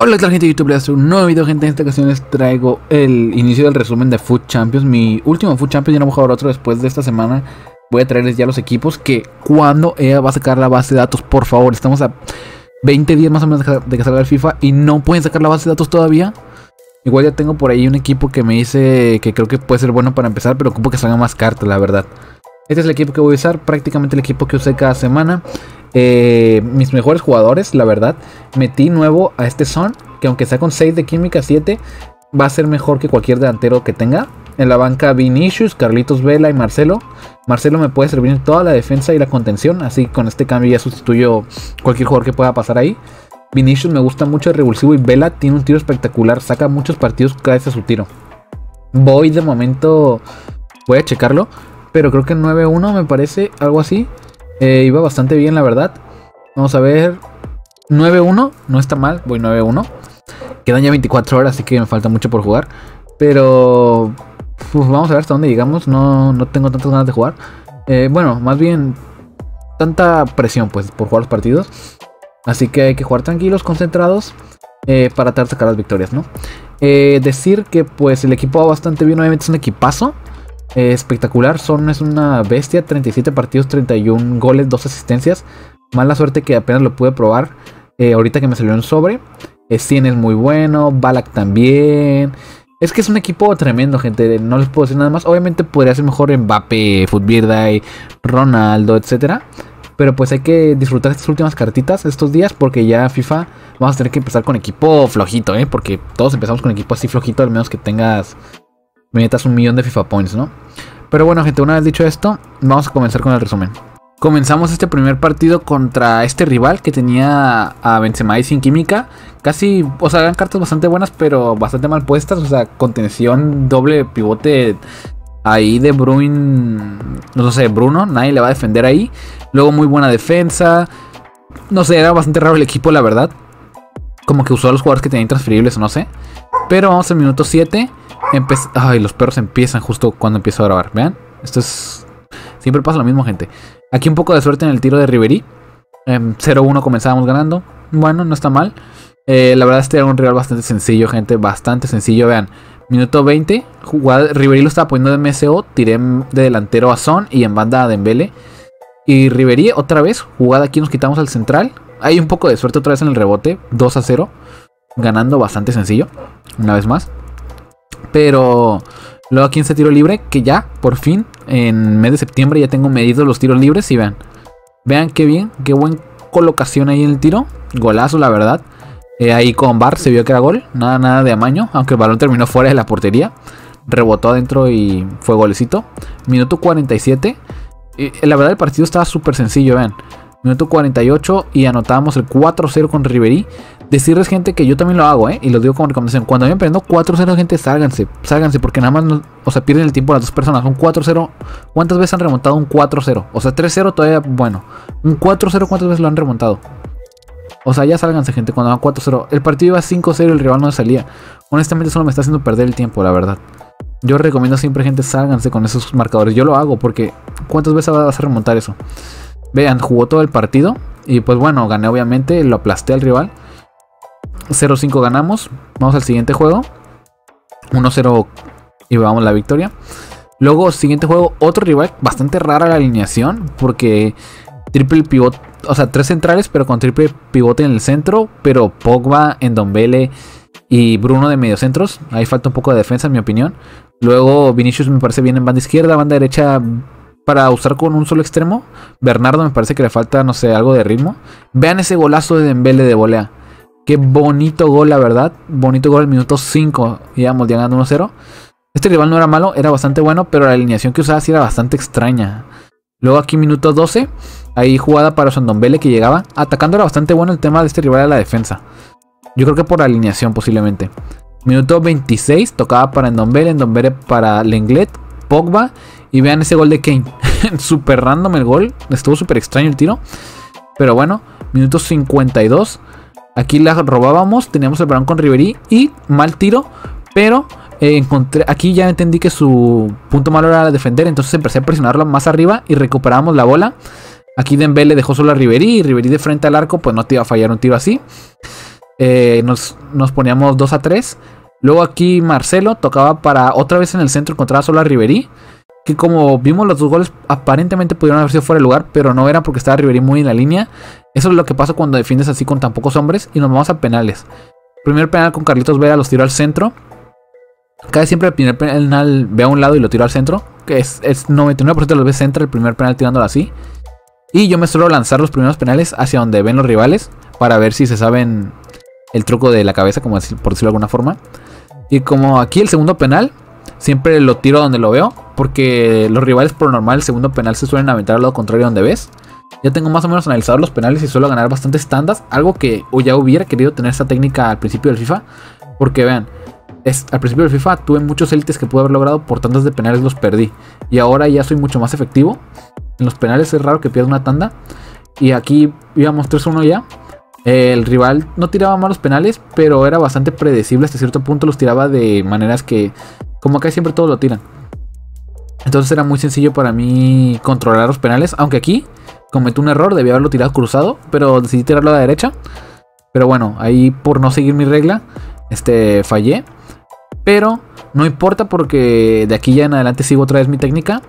Hola, ¿qué tal gente de YouTube? Les un nuevo video, gente. En esta ocasión les traigo el inicio del resumen de Food Champions. Mi último Food Champions, ya no voy a jugar otro después de esta semana. Voy a traerles ya los equipos que cuando ella va a sacar la base de datos, por favor. Estamos a 20 días más o menos de que salga el FIFA y no pueden sacar la base de datos todavía. Igual ya tengo por ahí un equipo que me dice que creo que puede ser bueno para empezar, pero ocupo que salga más cartas, la verdad. Este es el equipo que voy a usar, prácticamente el equipo que usé cada semana. Eh, mis mejores jugadores, la verdad. Metí nuevo a este Son, que aunque sea con 6 de química, 7, va a ser mejor que cualquier delantero que tenga. En la banca Vinicius, Carlitos Vela y Marcelo. Marcelo me puede servir en toda la defensa y la contención, así con este cambio ya sustituyo cualquier jugador que pueda pasar ahí. Vinicius me gusta mucho el revulsivo y Vela tiene un tiro espectacular, saca muchos partidos gracias a su tiro. Voy de momento, voy a checarlo, pero creo que 9-1 me parece, algo así. Eh, iba bastante bien, la verdad. Vamos a ver. 9-1, no está mal, voy 9-1. Quedan ya 24 horas, así que me falta mucho por jugar. Pero pues, vamos a ver hasta dónde llegamos. No, no tengo tantas ganas de jugar. Eh, bueno, más bien tanta presión pues por jugar los partidos. Así que hay que jugar tranquilos, concentrados. Eh, para tratar de sacar las victorias, ¿no? decir que pues el equipo va bastante bien, obviamente es un equipazo. Eh, espectacular. Son es una bestia. 37 partidos, 31 goles, 2 asistencias. Mala suerte que apenas lo pude probar. Eh, ahorita que me salió en sobre. Eh, Cien es muy bueno. Balak también. Es que es un equipo tremendo, gente. No les puedo decir nada más. Obviamente podría ser mejor Mbappé, y Ronaldo, etcétera. Pero pues hay que disfrutar estas últimas cartitas estos días porque ya FIFA vamos a tener que empezar con equipo flojito, ¿eh? Porque todos empezamos con equipo así flojito, al menos que tengas me metas un millón de FIFA Points, ¿no? Pero bueno, gente, una vez dicho esto, vamos a comenzar con el resumen. Comenzamos este primer partido contra este rival que tenía a Benzema y sin química. Casi, o sea, eran cartas bastante buenas, pero bastante mal puestas. O sea, contención, doble pivote ahí de Bruin, no sé, Bruno, nadie le va a defender ahí. Luego muy buena defensa. No sé, era bastante raro el equipo, la verdad. Como que usó a los jugadores que tenían intransferibles o no sé. Pero vamos al minuto 7. Ay, los perros empiezan justo cuando empiezo a grabar. Vean, esto es. Siempre pasa lo mismo, gente. Aquí un poco de suerte en el tiro de Riverí. 0-1 em, comenzábamos ganando. Bueno, no está mal. Eh, la verdad, este era un rival bastante sencillo, gente. Bastante sencillo. Vean, minuto 20. Riverí lo estaba poniendo de MSO. Tiré de delantero a Son y en banda a Dembele. Y Riverí, otra vez, jugada aquí nos quitamos al central. Hay un poco de suerte otra vez en el rebote. 2 a 0. Ganando bastante sencillo. Una vez más. Pero luego aquí en este tiro libre, que ya, por fin, en mes de septiembre ya tengo medidos los tiros libres y vean. Vean qué bien, qué buena colocación ahí en el tiro. Golazo, la verdad. Eh, ahí con Bar se vio que era gol. Nada, nada de amaño. Aunque el balón terminó fuera de la portería. Rebotó adentro y fue golecito. Minuto 47. Eh, la verdad el partido estaba súper sencillo, vean. Minuto 48 y anotamos el 4-0 con Riverí. Decirles, gente, que yo también lo hago, ¿eh? Y lo digo como recomendación. Cuando me prendo 4-0, gente, sálganse. Sálganse, porque nada más, o sea, pierden el tiempo las dos personas. Un 4-0. ¿Cuántas veces han remontado un 4-0? O sea, 3-0 todavía, bueno. Un 4-0, ¿cuántas veces lo han remontado? O sea, ya sálganse, gente, cuando va 4-0. El partido iba 5-0 y el rival no salía. Honestamente, solo me está haciendo perder el tiempo, la verdad. Yo recomiendo siempre, gente, sálganse con esos marcadores. Yo lo hago porque ¿cuántas veces vas a remontar eso? Vean, jugó todo el partido. Y pues bueno, gané obviamente, lo aplasté al rival. 0-5 ganamos. Vamos al siguiente juego. 1-0 y vamos la victoria. Luego, siguiente juego, otro rival. Bastante rara la alineación. Porque triple pivote. O sea, tres centrales, pero con triple pivote en el centro. Pero Pogba, Endombele y Bruno de mediocentros. Ahí falta un poco de defensa, en mi opinión. Luego, Vinicius me parece bien en banda izquierda. Banda derecha para usar con un solo extremo. Bernardo me parece que le falta, no sé, algo de ritmo. Vean ese golazo de Dembele de volea. Qué bonito gol, la verdad. Bonito gol al minuto 5. Íbamos ganando 1-0. Este rival no era malo, era bastante bueno, pero la alineación que usaba sí era bastante extraña. Luego aquí minuto 12. Ahí jugada para Sondombele que llegaba. Atacando era bastante bueno el tema de este rival a la defensa. Yo creo que por alineación posiblemente. Minuto 26. Tocaba para Endombele. Endombele para Lenglet. Pogba. Y vean ese gol de Kane. super random el gol. Estuvo súper extraño el tiro. Pero bueno. Minuto 52. Aquí la robábamos, teníamos el balón con Riverí y mal tiro, pero eh, encontré, aquí ya entendí que su punto malo era defender, entonces empecé a presionarlo más arriba y recuperamos la bola. Aquí Dembele dejó solo a Riverí y Riverí de frente al arco, pues no te iba a fallar un tiro así. eh, nos, nos poníamos 2 a 3. Luego aquí Marcelo tocaba para otra vez en el centro encontraba solo a Riverí. Que como vimos los dos goles aparentemente pudieron haber sido fuera de lugar, pero no era porque estaba Riverí muy en la línea. Eso es lo que pasa cuando defiendes así con tan pocos hombres y nos vamos a penales. Primer penal con Carlitos Vera los tiró al centro. Cae siempre el primer penal ve a un lado y lo tiró al centro. Que es, es 99% de las veces entra el primer penal tirándolo así. Y yo me suelo lanzar los primeros penales hacia donde ven los rivales. Para ver si se saben el truco de la cabeza, como por decirlo de alguna forma. Y como aquí el segundo penal, siempre lo tiro donde lo veo. Porque los rivales por normal el segundo penal se suelen aventar al lado contrario donde ves. Ya tengo más o menos analizados los penales y suelo ganar bastantes tandas. Algo que ya hubiera querido tener esta técnica al principio del FIFA. Porque vean, es, al principio del FIFA tuve muchos élites que pude haber logrado por tandas de penales los perdí. Y ahora ya soy mucho más efectivo. En los penales es raro que pierda una tanda. Y aquí íbamos 3-1 ya. El rival no tiraba malos penales, pero era bastante predecible. Hasta cierto punto los tiraba de maneras que, como acá siempre todos lo tiran. Entonces era muy sencillo para mí controlar los penales. Aunque aquí cometí un error, debía haberlo tirado cruzado, pero decidí tirarlo a la derecha. Pero bueno, ahí por no seguir mi regla, este fallé. Pero no importa porque de aquí ya en adelante sigo otra vez mi técnica.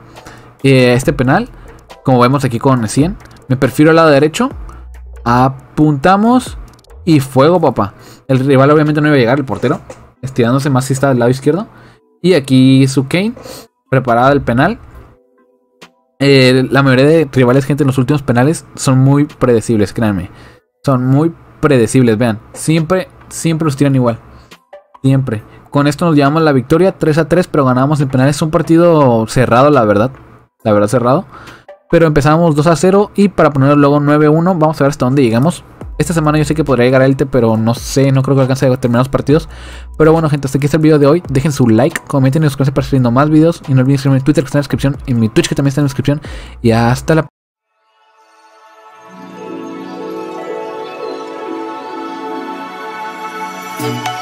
Eh, este penal, como vemos aquí con 100, me perfilo al lado derecho. Apuntamos y fuego, papá. El rival obviamente no iba a llegar, el portero. Estirándose más si está del lado izquierdo. Y aquí su Kane, preparada el penal. Eh, la mayoría de rivales, gente, en los últimos penales son muy predecibles, créanme. Son muy predecibles, vean. Siempre, siempre los tiran igual. Siempre. Con esto nos llevamos la victoria 3 a 3, pero ganamos en penales. Es un partido cerrado, la verdad. La verdad, cerrado. Pero empezamos 2 a 0 y para ponerlo luego 9 a 1, vamos a ver hasta dónde llegamos. Esta semana yo sé que podría llegar a élite, pero no sé, no creo que alcance a terminar los partidos. Pero bueno, gente, hasta aquí está el video de hoy. Dejen su like, comenten y suscríbanse para seguir más videos. Y no olviden seguirme en Twitter que está en la descripción, en mi Twitch que también está en la descripción. Y hasta la próxima.